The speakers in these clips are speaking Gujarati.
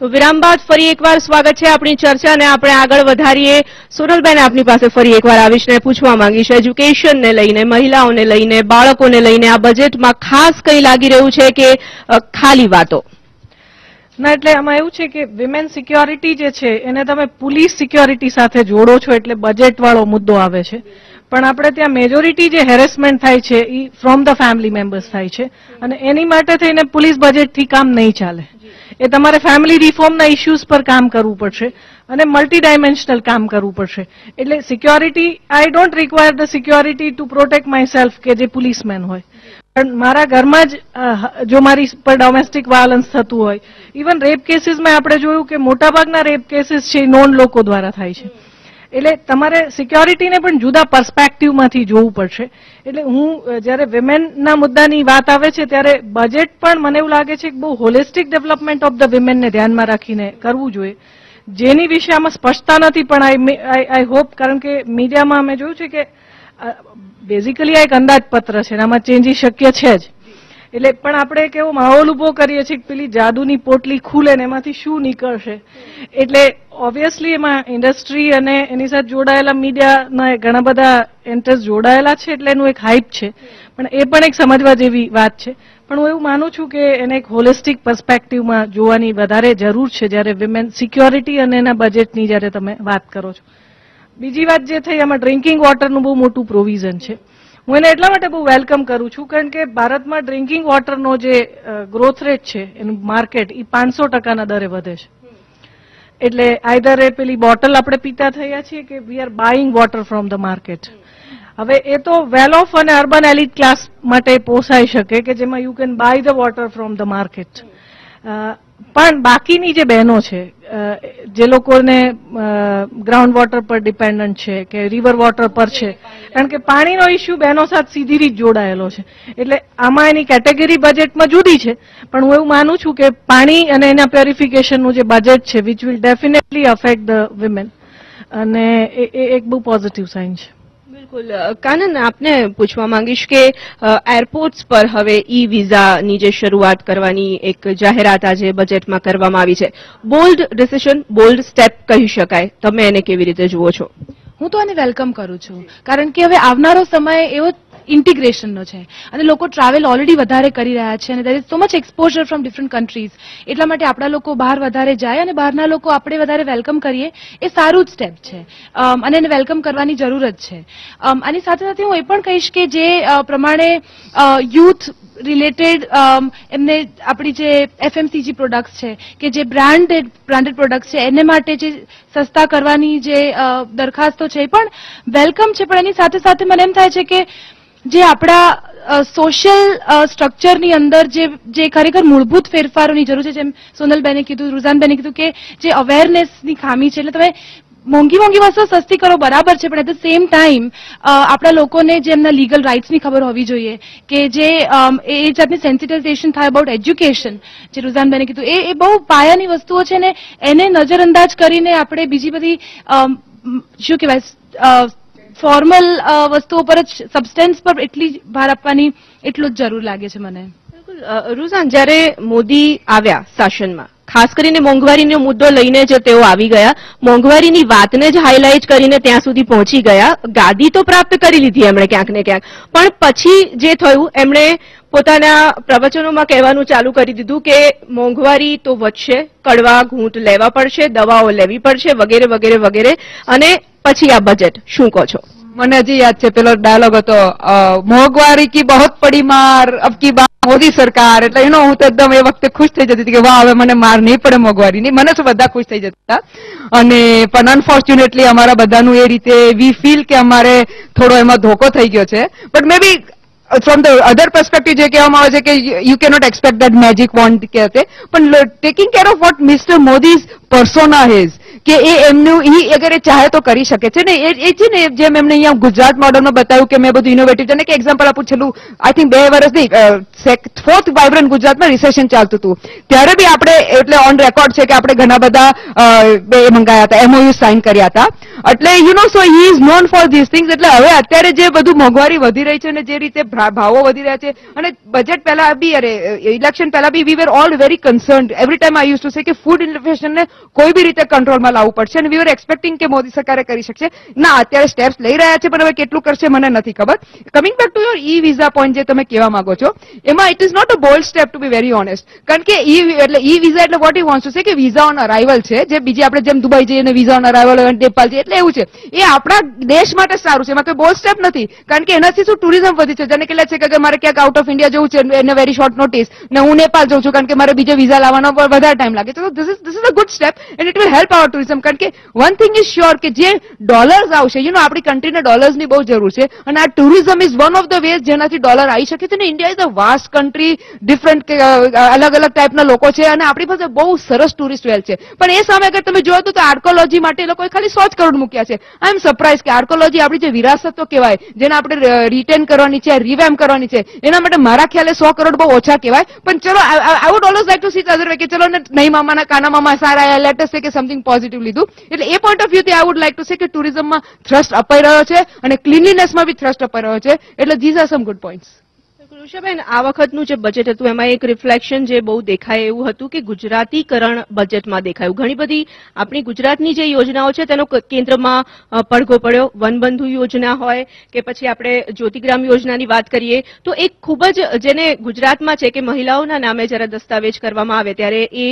તો વિરામ બાદ ફરી એકવાર સ્વાગત છે આપણી ચર્ચાને આપણે આગળ વધારીએ. સોનલબેન આપની પાસે ફરી એકવાર આવીશ ને પૂછવા માંગીશ. એજ્યુકેશનને લઈને, મહિલાઓને લઈને, બાળકોને લઈને આ બજેટમાં ખાસ કંઈ લાગી રહ્યું છે કે ખાલી વાતો? ના, એટલે આમાં એવું છે કે વિમેન સિક્યોરિટી જે છે, એને તમે પોલીસ સિક્યોરિટી સાથે જોડો છો એટલે બજેટવાળો મુદ્દો આવે છે. પણ આપણે ત્યાં મેજોરિટી જે હેરેસમેન્ટ થાય છે એ ફ્રોમ ધ ફેમિલી મેમ્બર્સ થાય છે. અને એની માટે થઈને પોલીસ બજેટથી કામ નહીં ચાલે. એ તમારે ફેમિલી રિફોર્મના ઇશ્યુઝ પર કામ કરવું પડશે અને મલ્ટી ડાયમેન્શનલ કામ કરવું પડશે. એટલે security I don't require the security to protect myself કે જે પોલીસમેન હોય. પણ મારા ઘરમાં જ જો મારી પર ડોમેસ્ટિક વાયલન્સ થતું હોય ઇવન રેપ કેસીસમાં આપણે જોયું કે મોટાભાગના રેપ કેસીસ છે નોન લોકો દ્વારા થાય છે. એટલે તમારે સિક્યોરિટીને પણ જુદા પર્સ્પેક્ટિવમાંથી જોવું પડશે. એટલે હું જ્યારે વિમેનના મુદ્દાની વાત આવે છે, ત્યારે બજેટ પણ મને એવું લાગે છે કે બહુ હોલિસ્ટિક ડેવલપમેન્ટ ઓફ ધ વિમેનને ધ્યાનમાં રાખીને કરવું જોઈએ. જેની વિશે આમાં સ્પષ્ટતા નથી, પણ આઈ આઈ હોપ કારણ કે મીડિયામાં અમે જોયું છે કે બેઝિકલી આ એક અંદાજપત્ર છે આમાં ચેન્જીસ શક્ય છે જ. એટલે પણ આપણે એક એવો માહોલ ઊભો કરીએ છીએ કે પેલી જાદુની પોટલી ખુલે ને એમાંથી શું નીકળશે? એટલે ઓબ્વિયસલી એમાં ઇન્ડસ્ટ્રી અને એની સાથે જોડાયેલા મીડિયાના ઘણા બધા ઇન્ટરેસ્ટ જોડાયેલા છે એટલે એનું એક હાઇપ છે. પણ એ પણ એક સમજવા જેવી વાત છે. પણ હું એવું માનું છું કે એને એક હોલિસ્ટિક પર્સપેક્ટિવમાં જોવાની વધારે જરૂર છે જ્યારે વિમેન સિક્યોરિટી અને એના બજેટની જ્યારે તમે વાત કરો છો. બીજી વાત જે થઈ એમાં ડ્રિંકિંગ વોટરનું બહુ મોટું પ્રોવિઝન છે. હું એને એટલા માટે બહુ વેલકમ કરું છું, કારણ કે ભારતમાં ડ્રિંકિંગ વોટરનો જે ગ્રોથ રેટ છે, એનું માર્કેટ એ પાંચસો ટકાના દરે વધે છે. એટલે આઈધર એ પેલી બોટલ આપણે પીતા થયા છીએ કે we are buying water from the market હવે એ તો વેલ ઓફ અને અર્બન એલિટ ક્લાસ માટે પોસાઈ શકે કે જેમાં you can buy the water from the market પણ બાકીની જે બહેનો છે જે લોકોને ગ્રાઉન્ડ વોટર પર ડિપેન્ડન્ટ છે કે રિવર વોટર પર છે, કારણ કે પાણીનો ઇસ્યુ બહેનો સાથે સીધી રીત જોડાયેલો છે. એટલે આમાં એની કેટેગરી બજેટમાં જુદી છે, પણ હું એવું માનું છું કે પાણી અને એના પ્યોરિફિકેશનનું જે બજેટ છે which will definitely affect the women અને એ એક બહુ પોઝિટિવ સાઇન છે. બિલકુલ. કાનન, આપને પૂછવા માંગીશ કે એરપોર્ટ્સ પર હવે ઈ વિઝાની જે શરૂઆત કરવાની એક જાહેરાત આજે બજેટમાં કરવામાં આવી છે. બોલ્ડ ડિસિશન બોલ્ડ સ્ટેપ કહી શકાય. તમે એને કેવી રીતે જુઓ છો? હું તો આને વેલકમ કરું છું. કારણ કે હવે આવનારો સમય એવો ઇન્ટિગ્રેશનનો છે. અને લોકો ટ્રાવેલ ઓલરેડી વધારે કરી રહ્યા છે અને there is so much exposure from different countries એટલા માટે આપણા લોકો બહાર વધારે જાય અને બહારના લોકો આપણે વધારે વેલકમ કરીએ એ સારું જ સ્ટેપ છે. અને એને વેલકમ કરવાની જરૂર જ છે. આની સાથે સાથે હું એ પણ કહીશ કે જે પ્રમાણે યુથ રિલેટેડ એમને આપણી જે એફએમસીજી પ્રોડક્ટ્સ છે કે જે બ્રાન્ડેડ બ્રાન્ડેડ પ્રોડક્ટ્સ છે, એને માટે જે સસ્તા કરવાની જે દરખાસ્તો છે એ પણ વેલકમ છે. પણ એની સાથે સાથે મને એમ થાય છે કે જે આપણા સોશિયલ સ્ટ્રક્ચરની અંદર જે જે ખરેખર મૂળભૂત ફેરફારોની જરૂર છે, જેમ સોનલબેને કીધું, રૂઝાનબેને કીધું કે જે અવેરનેસની ખામી છે, એટલે તમે મોંઘી મોંઘી વસ્તુઓ સસ્તી કરો, બરાબર છે, પણ એટ ધ સેમ ટાઈમ આપણા લોકોને જે એમના લીગલ રાઇટ્સની ખબર હોવી જોઈએ કે જે એ જાતની સેન્સિટાઇઝેશન થાય અબાઉટ એજ્યુકેશન જે રૂઝાનબેને કીધું. એ એ બહુ પાયાની વસ્તુઓ છે ને એને નજરઅંદાજ કરીને આપણે બીજી બધી શું કહેવાય ફોર્મલ વસ્તુઓ પર જ સબસ્ટેન્સ પર એટલી જ ભાર આપવાની એટલું જ જરૂર લાગે છે મને. રૂઝાન, જ્યારે મોદી આવ્યા શાસનમાં, ખાસ કરીને મોંઘવારીનો મુદ્દો લઈને જ તેઓ આવી ગયા, મોંઘવારીની વાતને જ હાઇલાઇટ કરીને ત્યાં સુધી પહોંચી ગયા. ગાદી તો પ્રાપ્ત કરી લીધી એમણે ક્યાંક ને ક્યાંક. પણ પછી જે થયું, એમણે પોતાના પ્રવચનોમાં કહેવાનું ચાલુ કરી દીધું કે મોંઘવારી તો વધશે, કડવા ઘૂંટ લેવા પડશે, દવાઓ લેવી પડશે, વગેરે વગેરે વગેરે. અને પછી આ બજેટ શું કહો છો? મને હજી યાદ છે, પેલો ડાયલોગ હતો મોંઘવારી કી બહોત પડી માર, અબ કી બાર મોદી સરકાર. એટલે એનો હું તો એકદમ એ વખતે ખુશ થઈ જતી હતી કે વાહ, હવે મને માર નહીં પડે મોંઘવારીની મને શું બધા ખુશ થઈ જતા અને પણ અનફોર્ચ્યુનેટલી અમારા બધાનું એ રીતે વી ફીલ કે અમારે થોડો એમાં ધોકો થઈ ગયો છે. But may be from the other perspective જે કહેવામાં આવે છે કે you cannot expect that magic won't કે છે પણ taking care of what Mister Modi's persona has કે એ એમનું ઈ અગર એ ચાહે તો કરી શકે છે ને, એ એ છે ને જેમ એમને અહીંયા ગુજરાત મોડલમાં બતાવ્યું કે મેં બધું ઇનોવેટિવ છે ને કે એક્ઝામ્પલ આપું છેલ્લું આઈ થિંક બે વર્ષ નહીં ફોર્થ વાઇબ્રન્ટ ગુજરાતમાં રિસેશન ચાલતું હતું. ત્યારે બી આપણે, એટલે ઓન રેકોર્ડ છે કે આપણે ઘણા બધા બે મંગાયા હતા એમઓયુ સાઇન કર્યા હતા. એટલે you know so he is known for this things એટલે હવે અત્યારે જે બધું મોંઘવારી વધી રહી છે અને જે રીતે ભાવો વધી રહ્યા છે, અને બજેટ પહેલા બી, અરે ઇલેક્શન પહેલા be we were all very concern every time I use to say કે ફૂડ ઇન્ફ્લેશનને કોઈ બી રીતે કંટ્રોલમાં લાવવું પડશે અને વી વેર એક્સપેક્ટિંગ કે મોદી સરકારે કરી શકશે. ના, અત્યારે સ્ટેપ્સ લઈ રહ્યા છે, પણ હવે કેટલું કરશે મને નથી ખબર. Coming back to your e visa point જે તમે કહેવા માંગો છો, એમાં it is not a bold step to be very honest કારણ કે ઈ એટલે ઈ વિઝા એટલે what we want to say કે વિઝા ઓન અરાઇવલ છે, જે બીજી આપણે જેમ દુબઈ જઈએ વિઝા ઓન અરાઇવલ નેપાલ જઈએ એટલે એવું છે. એ આપણા દેશ માટે સારું છે. એમાં કોઈ બોલ સ્ટેપ નથી. કારણ કે એનાથી શું ટુરિઝમ વધી છે? જેને કેટલા છે કે મારે ક્યાંક આઉટ ઓફ ઇન્ડિયા જવું છે, એને વેરી શોર્ટ નોટિસ ને હું નેપાલ જઉં છું, કારણ કે મારે બીજો વિઝા લાવવાનો વધારે ટાઈમ લાગે. છે તો this is this is a good step and it will help our tourism કારણ કે વન થિંગ ઇઝ શ્યોર કે જે ડોલર્સ આવશે યુ નો આપણી કન્ટ્રીને ડોલર્સની બહુ જરૂર છે. અને આ tourism is one of the ways જેનાથી ડોલર આવી શકે છે ને India is a vast country different અલગ અલગ ટાઈપના લોકો છે અને આપણી પાસે બહુ સરસ ટુરિસ્ટ વેલ છે. પણ એ સામે અગર તમે જોયો તો આર્કોલોજી માટે એ લોકોએ ખાલી સો જ કરોડ મૂક્યા છે. આઈ એમ સરપ્રાઇઝ કે આર્કોલોજી આપણી જે વિરાસતો કહેવાય, જેને આપણે રિટેન કરવાની છે રિવેમ કરવાની છે, એના માટે મારા ખ્યાલે સો કરોડ બહુ ઓછા કહેવાય. પણ ચલો I would always like to see other way કે ચલો, ને, નહીં મામાના કાના મામા સારા આયા લેટેસ્ટ સે કે સમથિંગ પોઝિટિવ લીધું. એટલે એ point of વ્યૂથી I would like to say કે ટુરિઝમમાં થ્રસ્ટ અપાઈ રહ્યો છે અને ક્લીનલીનેસમાં બી થ્રસ્ટ અપાઈ રહ્યો છે. એટલે these are some good points કૃષાબેન આ વખતનું જે બજેટ હતું, એમાં એક રિફ્લેક્શન જે બહુ દેખાય એવું હતું કે ગુજરાતીકરણ બજેટમાં દેખાયું. ઘણી બધી આપણી ગુજરાતની જે યોજનાઓ છે, તેનો કેન્દ્રમાં પડઘો પડ્યો. વનબંધુ યોજના હોય કે પછી આપણે જ્યોતિગ્રામ યોજનાની વાત કરીએ, તો એક ખૂબ જ જેને ગુજરાતમાં છે કે મહિલાઓના નામે જ્યારે દસ્તાવેજ કરવામાં આવે ત્યારે એ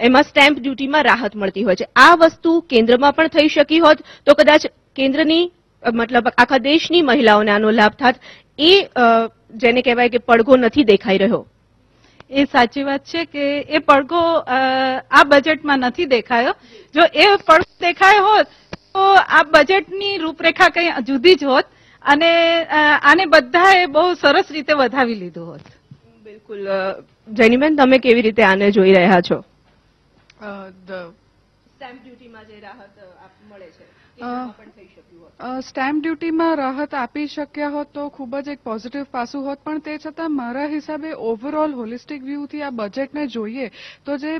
એમાં સ્ટેમ્પ ડ્યુટીમાં રાહત મળતી હોય છે. આ વસ્તુ કેન્દ્રમાં પણ થઈ શકી હોત, તો કદાચ કેન્દ્રની મતલબ આખા દેશની મહિલાઓને આનો લાભ થાત. એ જેને કહેવાય કે પડઘો નથી દેખાઈ રહ્યો. એ સાચી વાત છે કે એ પડઘો આ બજેટમાં નથી દેખાયો. જો એ પડઘો દેખાયો હોત તો આ બજેટની રૂપરેખા કંઈ જુદી જ હોત અને આને બધાએ બહુ સરસ રીતે વધાવી લીધું હોત. બિલકુલ જૈનીબેન તમે કેવી રીતે આને જોઈ રહ્યા છો? સ્ટેમ્પ ડ્યુટીમાં જે રાહત મળે છે સ્ટેમ્પ ડ્યુટીમાં રાહત આપી શક્યા હોત તો ખૂબ જ એક પોઝિટિવ પાસું હોત પણ તે છતાં મારા હિસાબે ઓવરઓલ હોલિસ્ટિક વ્યૂથી આ બજેટને જોઈએ તો જે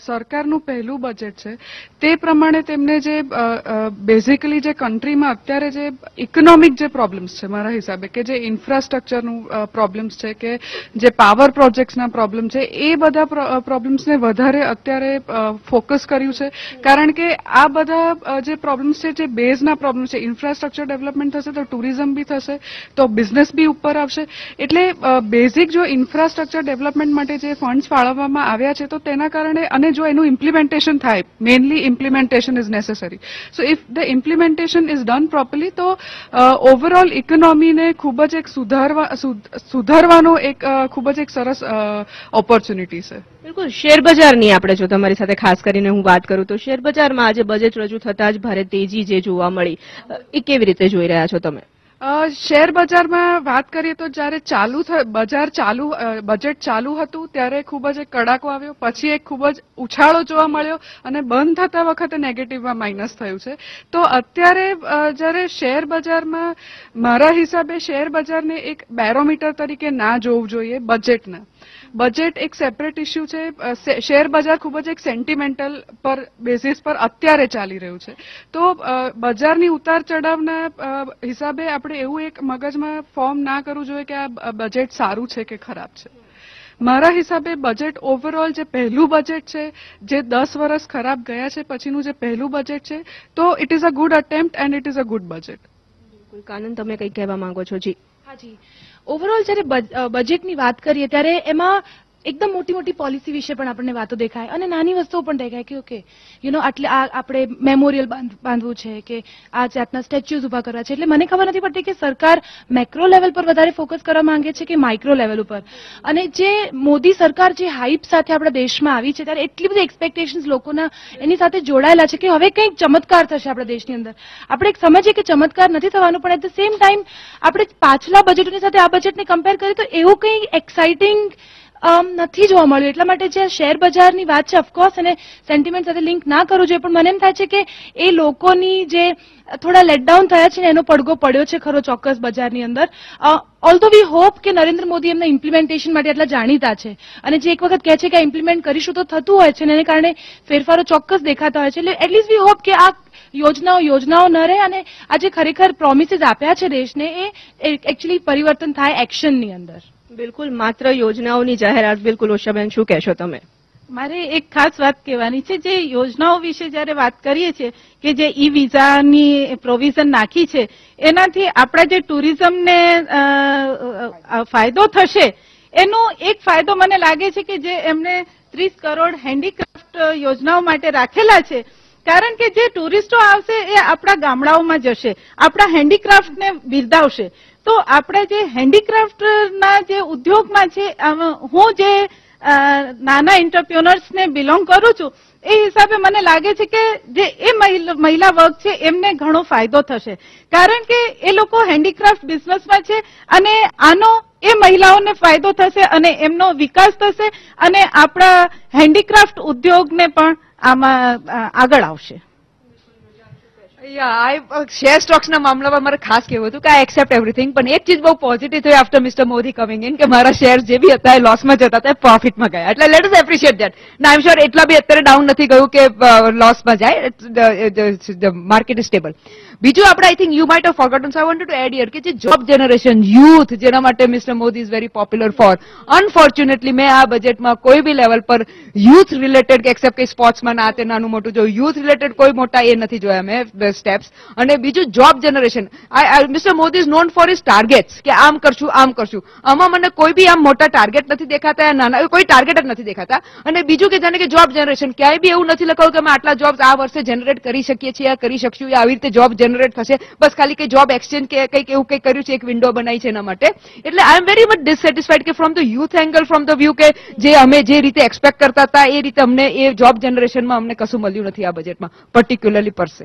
સરકારનું પહેલું બજેટ છે. તે પ્રમાણે તેમને જે બેઝિકલી જે કન્ટ્રીમાં અત્યારે જે ઇકોનોમિક જે પ્રોબ્લેમ્સ છે મારા હિસાબે કે જે ઇન્ફ્રાસ્ટ્રક્ચરનું પ્રોબ્લેમ્સ છે કે જે પાવર પ્રોજેક્ટ્સના પ્રોબ્લેમ છે, એ બધા પ્રોબ્લેમ્સને વધારે અત્યારે ફોકસ કર્યું છે. કારણ કે આ બધા જે પ્રોબ્લેમ્સ છે, જે બેઝના પ્રોબ્લેમ છે ઇન્ફ્રાસ્ટ્રક્ચર ડેવલપમેન્ટ થશે તો ટુરિઝમ બી થશે, તો બિઝનેસ બી ઉપર આવશે. એટલે બેઝિક જો ઇન્ફ્રાસ્ટ્રક્ચર ડેવલપમેન્ટ માટે જે ફંડ્સ ફાળવવામાં આવ્યા છે, તો તેના કારણે અને જો એનું ઇમ્પ્લિમેન્ટેશન થાય mainly implementation is necessary so if the implementation is done properly તો ઓવરઓલ ઇકોનોમીને ખૂબ જ એક સુધારવા સુધારવાનો એક ખૂબ જ એક સરસ ઓપોર્ચ્યુનિટી છે. બિલકુલ. શેર બજારની આપણે જો તમારી સાથે ખાસ કરીને હું વાત કરું, તો શેર બજારમાં આજે બજેટ રજૂ થતા જ ભારે તેજી જે જોવા મળી એ કેવી રીતે જોઈ રહ્યા છો તમે? શેર બજારમાં વાત કરીએ તો જ્યારે ચાલુ બજાર ચાલુ બજેટ ચાલુ હતું ત્યારે ખૂબ જ એક કડાકો આવ્યો. પછી એક ખૂબ જ ઉછાળો જોવા મળ્યો અને બંધ થતા વખતે નેગેટિવમાં માઇનસ થયું છે. તો અત્યારે જ્યારે શેર બજારમાં, મારા હિસાબે શેર બજારને એક બેરોમીટર તરીકે ના જોવું જોઈએ બજેટના બજેટ એક સેપરેટ ઇસ્યુ છે. શેર બજાર ખૂબ જ એક સેન્ટિમેન્ટલ પર બેઝિસ પર અત્યારે ચાલી રહ્યું છે. તો બજારની ઉતાર ચઢાવના હિસાબે આપણે એવું એક મગજમાં ફોર્મ ના કરવું જોઈએ કે આ બજેટ સારું છે કે ખરાબ છે. મારા હિસાબે બજેટ ઓવરઓલ જે પહેલું બજેટ છે, જે દસ વર્ષ ખરાબ ગયા છે, પછીનું જે પહેલું બજેટ છે, તો it is a good attempt and it is a good budget Kanan તમે કંઈક કહેવા માંગો છો? જી. હાજી ઓવરઓલ જ્યારે બજેટની વાત કરીએ, ત્યારે એમાં એકદમ મોટી મોટી પોલિસી વિશે પણ આપણને વાતો દેખાય અને નાની વસ્તુઓ પણ દેખાય કે ઓકે યુ નો આટલે આ આપણે મેમોરિયલ બાંધવું છે કે આ જાતના સ્ટેચ્યુઝ ઊભા કરવા છે. એટલે મને ખબર નથી પડતી કે સરકાર મેક્રો લેવલ પર વધારે ફોકસ કરવા માંગે છે કે માઇક્રો લેવલ ઉપર? અને જે મોદી સરકાર જે હાઇપ સાથે આપણા દેશમાં આવી છે, ત્યારે એટલી બધી એક્સપેક્ટેશન્સ લોકોના એની સાથે જોડાયેલા છે કે હવે કંઈક ચમત્કાર થશે આપણા દેશની અંદર. આપણે એક સમજીએ કે ચમત્કાર નથી થવાનું, પણ એટ ધ સેમ ટાઈમ આપણે પાછલા બજેટોની સાથે આ બજેટને કમ્પેર કરીએ તો એવું કંઈ એક્સાઇટિંગ નથી જોવા મળ્યું. એટલા માટે જે શેર બજારની વાત છે ઓફકોર્સ અને સેન્ટિમેન્ટ સાથે લિંક ના કરવું જોઈએ, પણ મને એમ થાય છે કે એ લોકોની જે થોડા લેટડાઉન થયા છે ને, એનો પડઘો પડ્યો છે ખરો ચોક્કસ બજારની અંદર. ઓલ્ધો વી હોપ કે નરેન્દ્ર મોદી એમના ઇમ્પ્લિમેન્ટેશન માટે એટલા જાણીતા છે, અને જે એક વખત કહે છે કે આ ઇમ્પ્લિમેન્ટ કરીશું તો થતું હોય છે અને એને કારણે ફેરફારો ચોક્કસ દેખાતા હોય છે. એટલે એટલીસ્ટ વી હોપ કે આ યોજનાઓ યોજનાઓ ન રહે, અને આ જે ખરેખર પ્રોમિસીસ આપ્યા છે દેશને, એ એકચ્યુઅલી પરિવર્તન થાય એક્શનની અંદર. બિલકુલ, માત્ર યોજનાઓની જાહેરાત. બિલકુલ ઓશાબેન શું કહેશો તમે? મારે એક ખાસ વાત કહેવાની છે, જે યોજનાઓ વિશે જ્યારે વાત કરીએ છીએ, કે જે ઈ વિઝાની પ્રોવિઝન નાખી છે, એનાથી આપણા જે ટુરિઝમને ફાયદો થશે, એનો એક ફાયદો મને લાગે છે કે જે એમને ત્રીસ કરોડ હેન્ડીક્રાફ્ટ યોજનાઓ માટે રાખેલા છે કારણ કે જે ટુરિસ્ટો આવશે એ આપણા ગામડાઓમાં જશે, આપણા હેન્ડીક્રાફ્ટને બિરદાવશે. તો આપણા જે હેન્ડીક્રાફ્ટના જે ઉદ્યોગમાં છે હું જે નાના એન્ટરપ્રિનર્સને બિલોંગ કરું છું, એ હિસાબે મને લાગે છે કે જે એ મહિલા વર્ગ છે, એમને ઘણો ફાયદો થશે. કારણ કે એ લોકો હેન્ડીક્રાફ્ટ બિઝનેસમાં છે અને આનો એ મહિલાઓને ફાયદો થશે અને એમનો વિકાસ થશે અને આપણા હેન્ડીક્રાફ્ટ ઉદ્યોગને પણ આમાં આગળ આવશે. શેર સ્ટોક્સના મામલામાં મારે ખાસ કહેવું હતું કે આઈ એક્સેપ્ટ એવરીથિંગ પણ એક ચીજ બહુ પોઝિટિવ થઈ after Mister Modi coming in કે મારા શેર જે બી હતા એ લોસમાં જતા હતા પ્રોફિટમાં ગયા. એટલે લેટ અસ એપ્રિશિએટ દેટ ના આઈમ શ્યોર એટલા બી અત્યારે ડાઉન નથી ગયું કે લોસમાં જાય. માર્કેટ ઇઝ સ્ટેબલ બીજું આપણે I think you might of forgotten so I want to add year કે જે જોબ જનરેશન યુથ જેના માટે Mister Modi is very popular for unfortunately મેં આ બજેટમાં કોઈ બી લેવલ પર યુથ રિલેટેડ કે એક્સેપ્ટ કે સ્પોર્ટ્સમાં ના તે નાનું મોટું જોયું યુથ રિલેટેડ કોઈ મોટા એ નથી જોયા મેં. સ્ટેપ્સ અને બીજું job generation Mister Modi is known for is targets કે આમ કરશું આમ કરશું. આમાં મને કોઈ બી આમ મોટા ટાર્ગેટ નથી દેખાતા નાના, કોઈ ટાર્ગેટ જ નથી દેખાતા. અને બીજું કે જાણે કે જોબ જનરેશન ક્યાંય બી એવું નથી લખાયું કે અમે આટલા જોબ્સ આ વર્ષે જનરેટ કરી શકીએ છીએ કરી શકશું આવી રીતે જોબ જનરેટ થશે. બસ ખાલી કે જોબ એક્સચેન્જ કે કંઈક એવું કંઈક કર્યું છે, એક વિન્ડો બનાવી છે એના માટે. એટલે આઈ એમ વેરી મચ ડિસેટિસ્ફાઈડ કે from the youth angle from the view કે જે અમે જે રીતે એક્સપેક્ટ કરતા હતા, એ રીતે અમને એ જોબ જનરેશનમાં અમને કશું મળ્યું નથી આ બજેટમાં પર્ટિક્યુલરલી પરસે